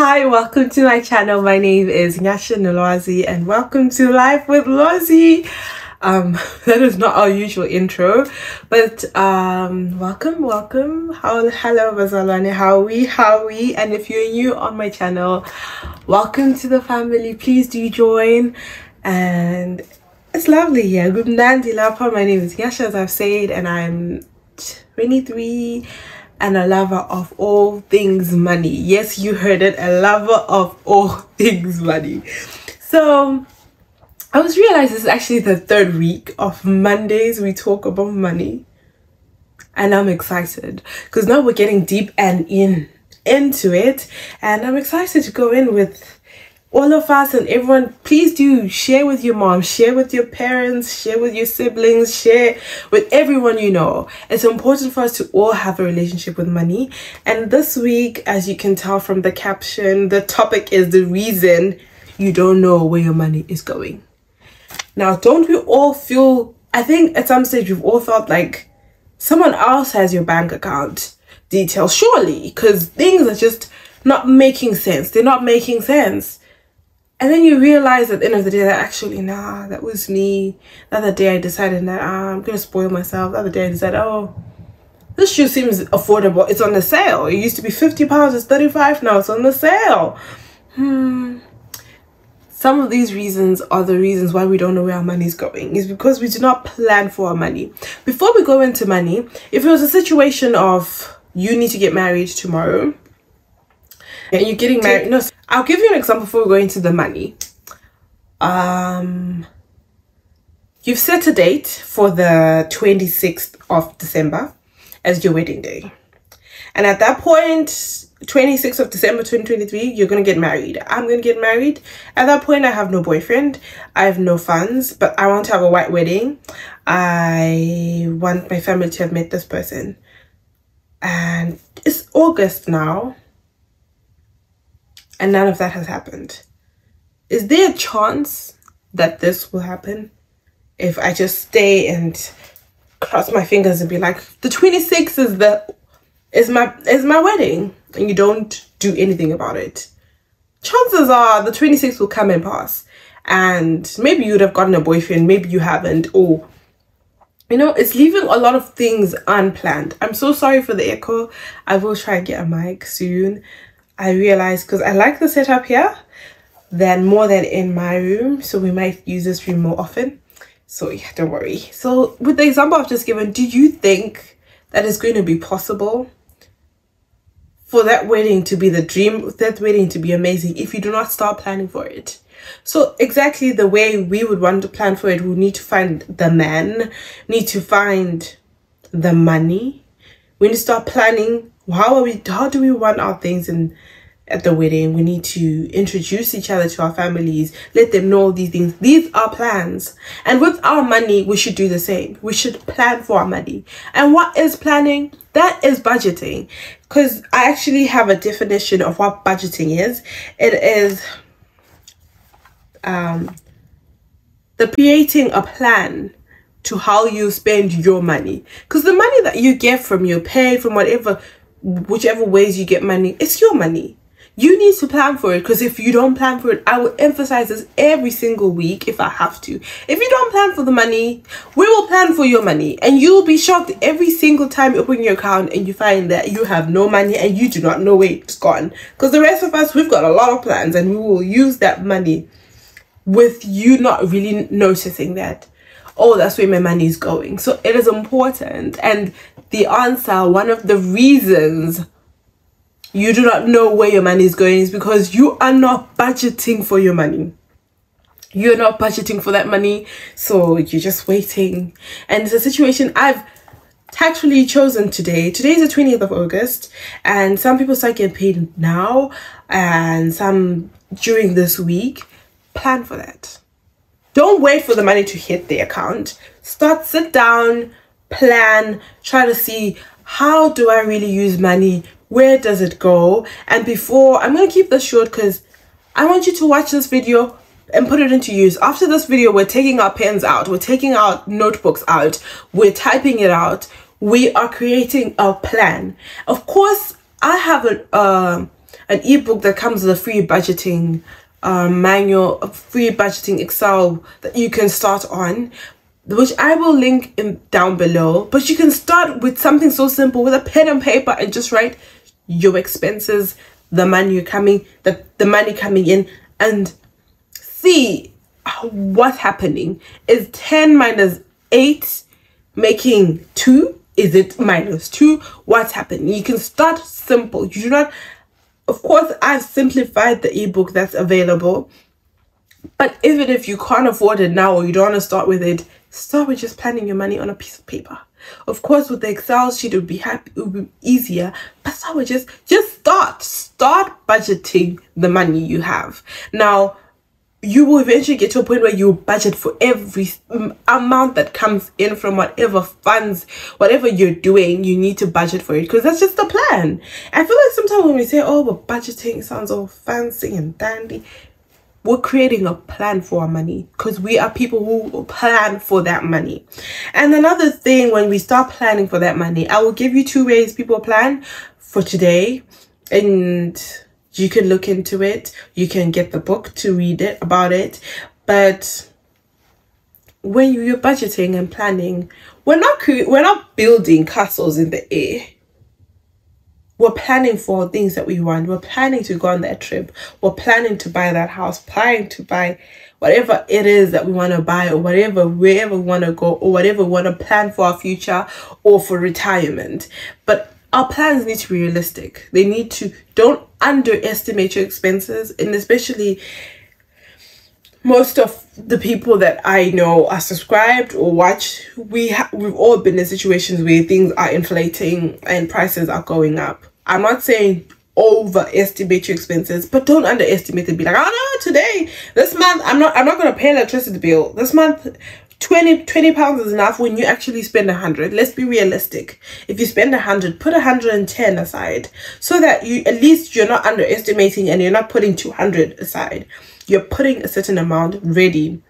Hi, welcome to my channel. My name is Nyasha Nolwazi and welcome to Life with Lwazie. Um, that is not our usual intro, but um, welcome, welcome. How, hello, Bazalwane, how we, how we, and if you're new on my channel, welcome to the family. Please do join, and it's lovely here. Good Nandi Lapa. My name is Nyasha, as I've said, and I'm 23 and a lover of all things money. Yes, you heard it, a lover of all things money. So I was realizing this is actually the third week of Mondays we talk about money. And I'm excited because now we're getting deep and in into it. And I'm excited to go in with all of us and everyone please do share with your mom share with your parents share with your siblings share with everyone you know. It's important for us to all have a relationship with money. And this week as you can tell from the caption the topic is the reason you don't know where your money is going. Now don't we all feel i think at some stage we've all felt like someone else has your bank account details surely because things are just not making sense. They're not making sense and then you realize at the end of the day that actually, nah, that was me. The other day I decided that ah, I'm gonna spoil myself. The other day I decided, oh, this shoe seems affordable. It's on the sale. It used to be 50 pounds, it's 35 now, it's on the sale. Hmm. Some of these reasons are the reasons why we don't know where our money is going. Is because we do not plan for our money. Before we go into money, if it was a situation of you need to get married tomorrow, and you're getting married, no, I'll give you an example before we go into the money. Um, you've set a date for the 26th of December as your wedding day. And at that point, 26th of December 2023, you're going to get married. I'm going to get married. At that point, I have no boyfriend. I have no funds, but I want to have a white wedding. I want my family to have met this person. And it's August now and none of that has happened. Is there a chance that this will happen if I just stay and cross my fingers and be like, the 26th is the is my is my wedding and you don't do anything about it? Chances are the 26th will come and pass. And maybe you'd have gotten a boyfriend, maybe you haven't, or you know, it's leaving a lot of things unplanned. I'm so sorry for the echo. I will try and get a mic soon. I realized because I like the setup here than more than in my room. So we might use this room more often. So yeah, don't worry. So with the example I've just given, do you think that is going to be possible for that wedding to be the dream, that wedding to be amazing if you do not start planning for it? So exactly the way we would want to plan for it, we need to find the man, need to find the money. We need to start planning how are we how do we want our things in at the wedding? We need to introduce each other to our families let them know these things. These are plans. And with our money we should do the same. We should plan for our money. And what is planning? That is budgeting. Because i actually have a definition of what budgeting is. It is um the creating a plan to how you spend your money. Because the money that you get from your pay from whatever whichever ways you get money, it's your money. You need to plan for it because if you don't plan for it, I will emphasize this every single week if I have to. If you don't plan for the money, we will plan for your money and you'll be shocked every single time you open your account and you find that you have no money and you do not know where it's gone. Because the rest of us, we've got a lot of plans and we will use that money with you not really noticing that oh that's where my money is going so it is important and the answer, one of the reasons you do not know where your money is going is because you are not budgeting for your money. You're not budgeting for that money, so you're just waiting. And it's a situation I've tactfully chosen today. Today is the 20th of August, and some people start getting paid now, and some during this week. Plan for that. Don't wait for the money to hit the account. Start, sit down, plan, try to see how do I really use money? Where does it go? And before, I'm going to keep this short because I want you to watch this video and put it into use. After this video, we're taking our pens out, we're taking our notebooks out, we're typing it out, we are creating a plan. Of course, I have a, uh, an ebook that comes with a free budgeting um, manual, free budgeting Excel that you can start on, which I will link in down below. But you can start with something so simple with a pen and paper and just write your expenses, the money coming, the, the money coming in, and see what's happening. Is 10 minus 8 making 2? Is it minus 2? What's happening? You can start simple. You do not of course, I've simplified the ebook that's available. But even if you can't afford it now or you don't want to start with it, start with just planning your money on a piece of paper. Of course, with the Excel sheet, it would be happy, it would be easier. But start with just just start, start budgeting the money you have. Now, you will eventually get to a point where you budget for every amount that comes in from whatever funds, whatever you're doing, you need to budget for it because that's just the plan. I feel like sometimes when we say, oh, but budgeting sounds all fancy and dandy, we're creating a plan for our money because we are people who plan for that money. And another thing, when we start planning for that money, I will give you two ways people plan for today and you can look into it. You can get the book to read it about it. But when you're budgeting and planning we're not we're not building castles in the air. We're planning for things that we want. We're planning to go on that trip. We're planning to buy that house planning to buy whatever it is that we want to buy or whatever wherever we want to go or whatever we want to plan for our future or for retirement. But our plans need to be realistic. They need to don't underestimate your expenses and especially most of the people that I know are subscribed or watch, we we've all been in situations where things are inflating and prices are going up. I'm not saying overestimate your expenses, but don't underestimate it. Be like, oh no, today, this month, I'm not, I'm not gonna pay electricity bill. This month, 20 20 pounds is enough when you actually spend a hundred let's be realistic if you spend a hundred put a hundred and ten aside so that you at least you're not underestimating and you're not putting 200 aside you're putting a certain amount ready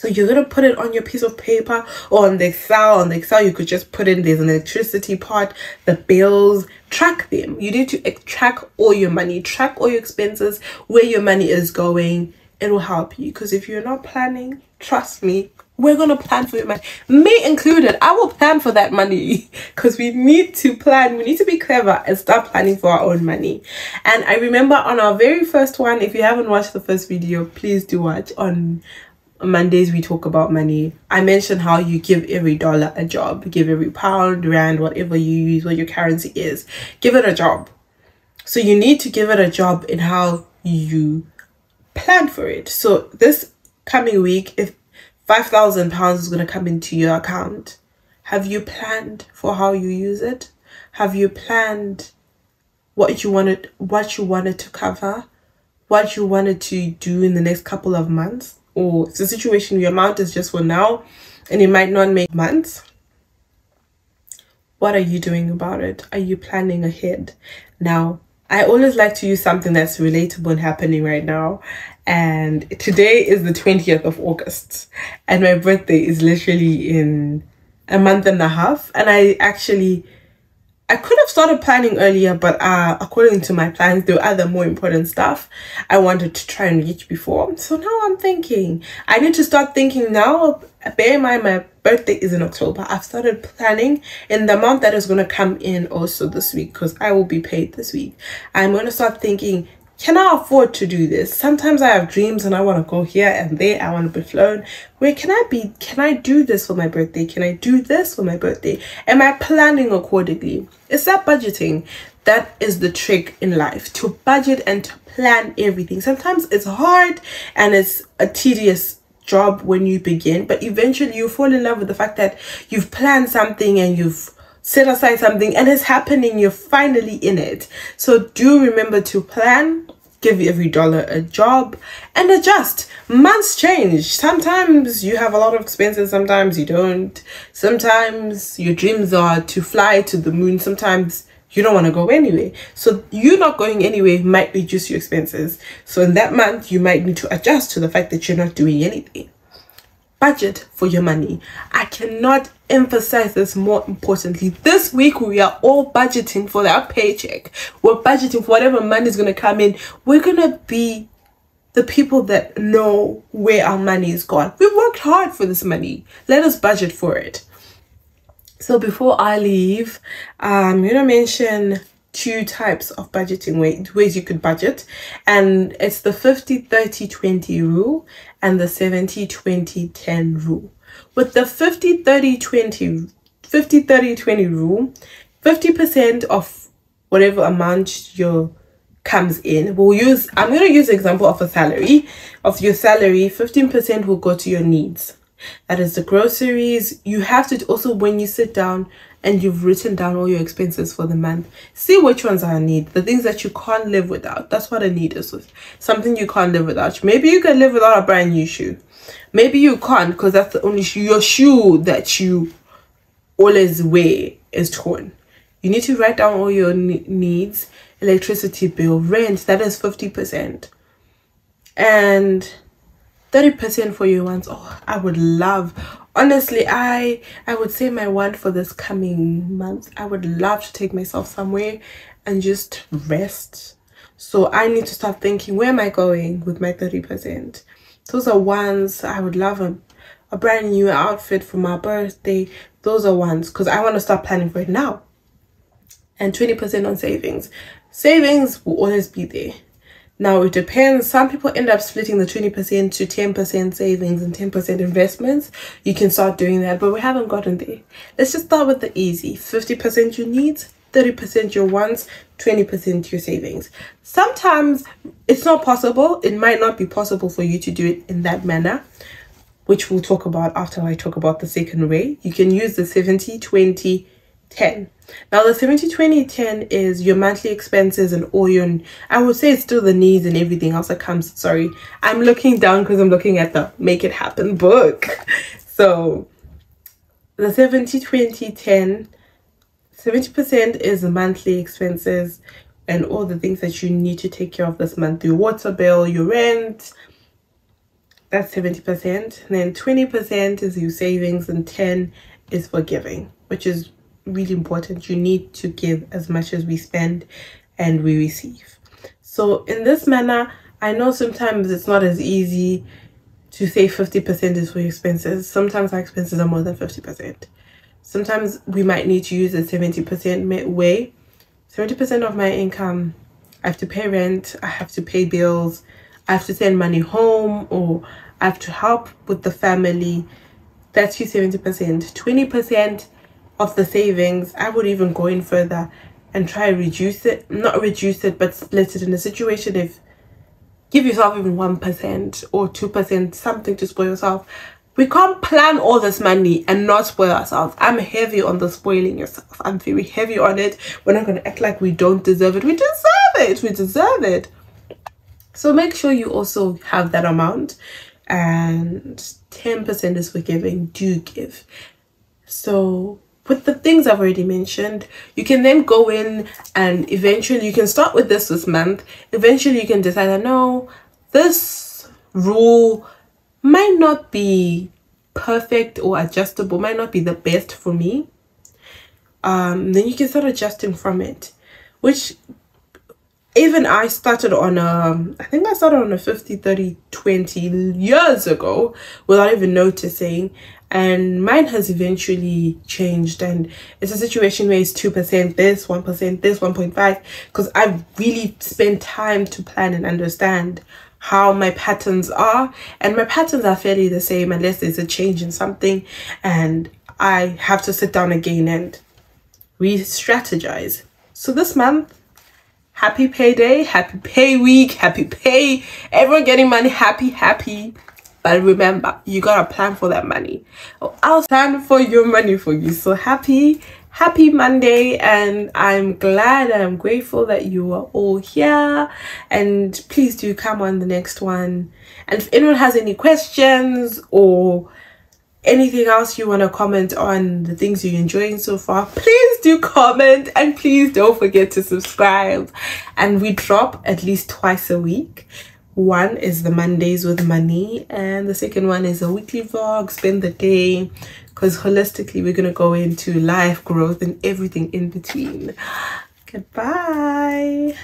so you're gonna put it on your piece of paper or on the Excel. On the Excel, you could just put in there's an electricity part, the bills, track them. You need to track all your money, track all your expenses, where your money is going. It will help you because if you're not planning, trust me, we're gonna plan for it man me included i will plan for that money because we need to plan. We need to be clever and start planning for our own money. And i remember on our very first one if you haven't watched the first video please do watch. On mondays we talk about money. I mentioned how you give every dollar a job. Give every pound rand whatever you use what your currency is. Give it a job. So you need to give it a job in how you plan for it. So this coming week if five thousand pounds is going to come into your account. Have you planned for how you use it? Have you planned what you wanted what you wanted to cover? What you wanted to do in the next couple of months? Or it's a situation your amount is just for now and it might not make months what are you doing about it? Are you planning ahead? Now I always like to use something that's relatable and happening right now and today is the 20th of August and my birthday is literally in a month and a half. And I actually I could have started planning earlier but uh according to my plans there were other more important stuff I wanted to try and reach before. So now I'm thinking I need to start thinking now. Bear in mind my birthday is in October. I've started planning in the amount that is going to come in also this week because I will be paid this week. I'm going to start thinking can I afford to do this? Sometimes I have dreams and I want to go here and there. I want to be flown. Where can I be? Can I do this for my birthday? Can I do this for my birthday? Am I planning accordingly? Is that budgeting? That is the trick in life to budget and to plan everything. Sometimes it's hard and it's a tedious job when you begin, but eventually you fall in love with the fact that you've planned something and you've set aside something and it's happening you're finally in it. So do remember to plan give every dollar a job and adjust. Months change. Sometimes you have a lot of expenses sometimes you don't. Sometimes your dreams are to fly to the moon. Sometimes you don't want to go anyway so you not going anywhere might reduce your expenses. So in that month you might need to adjust to the fact that you're not doing anything budget for your money. I cannot emphasize this more importantly. This week we are all budgeting for that paycheck. We're budgeting for whatever money is going to come in. We're going to be the people that know where our money is gone. We worked hard for this money. Let us budget for it. So before I leave, I'm going to mention two types of budgeting ways, ways you could budget. And it's the 50 30 20 rule and the 70 20 10 rule. With the 50 30 20 50 30 20 rule 50% of whatever amount your comes in we'll use i'm going to use example of a salary. Of your salary 15% will go to your needs. That is the groceries. You have to also when you sit down and you've written down all your expenses for the month see which ones are a need the things that you can't live without. That's what a need is something you can't live without. Maybe you can live without a brand new shoe. Maybe you can't because that's the only shoe your shoe that you always wear is torn. You need to write down all your needs electricity bill rent that is 50 percent. And 30 percent for your wants oh i would love honestly i i would say my want for this coming month i would love to take myself somewhere and just rest. So i need to start thinking where am i going with my 30 percent? Those are ones i would love a, a brand new outfit for my birthday. Those are ones because i want to start planning for it now. And 20 percent on savings. Savings will always be there now it depends. Some people end up splitting the 20% to 10% savings and 10% investments. You can start doing that, but we haven't gotten there. Let's just start with the easy. 50% your needs, 30% your wants, 20% your savings. Sometimes it's not possible. It might not be possible for you to do it in that manner, which we'll talk about after I talk about the second way. You can use the 70, 20, 10. Now the 70 20 10 is your monthly expenses and all your I would say it's still the needs and everything else that comes sorry. I'm looking down because I'm looking at the make it happen book. So the 70 20 10 70% is the monthly expenses and all the things that you need to take care of this month. Your water bill, your rent, that's 70%. And then 20% is your savings and 10 is for giving, which is really important. You need to give as much as we spend and we receive. So in this manner, I know sometimes it's not as easy to say 50% is for expenses. Sometimes our expenses are more than 50%. Sometimes we might need to use a 70% way. 70% of my income, I have to pay rent, I have to pay bills, I have to send money home, or I have to help with the family. That's your 70%. 20% of the savings, I would even go in further and try reduce it. Not reduce it, but split it in a situation if give yourself even 1% or 2%, something to spoil yourself. We can't plan all this money and not spoil ourselves. I'm heavy on the spoiling yourself. I'm very heavy on it. We're not going to act like we don't deserve it. We deserve it. We deserve it. So make sure you also have that amount. And 10% is for giving. Do give. So with the things I've already mentioned, you can then go in and eventually you can start with this this month. Eventually you can decide that no, this rule might not be perfect or adjustable, might not be the best for me. Um, then you can start adjusting from it, which even I started on a, I think I started on a 50, 30, 20 years ago without even noticing and mine has eventually changed and it's a situation where it's 2% this 1% this 1.5 because I've really spent time to plan and understand how my patterns are. And my patterns are fairly the same unless there's a change in something and I have to sit down again and re-strategize. So this month happy payday happy pay week happy pay everyone getting money happy happy but remember, you gotta plan for that money. I'll plan for your money for you. So happy, happy Monday. And I'm glad and I'm grateful that you are all here. And please do come on the next one. And if anyone has any questions or anything else you want to comment on the things you're enjoying so far please do comment and please don't forget to subscribe and we drop at least twice a week one is the Mondays with money, and the second one is a weekly vlog, spend the day. Because holistically, we're gonna go into life, growth, and everything in between. Goodbye.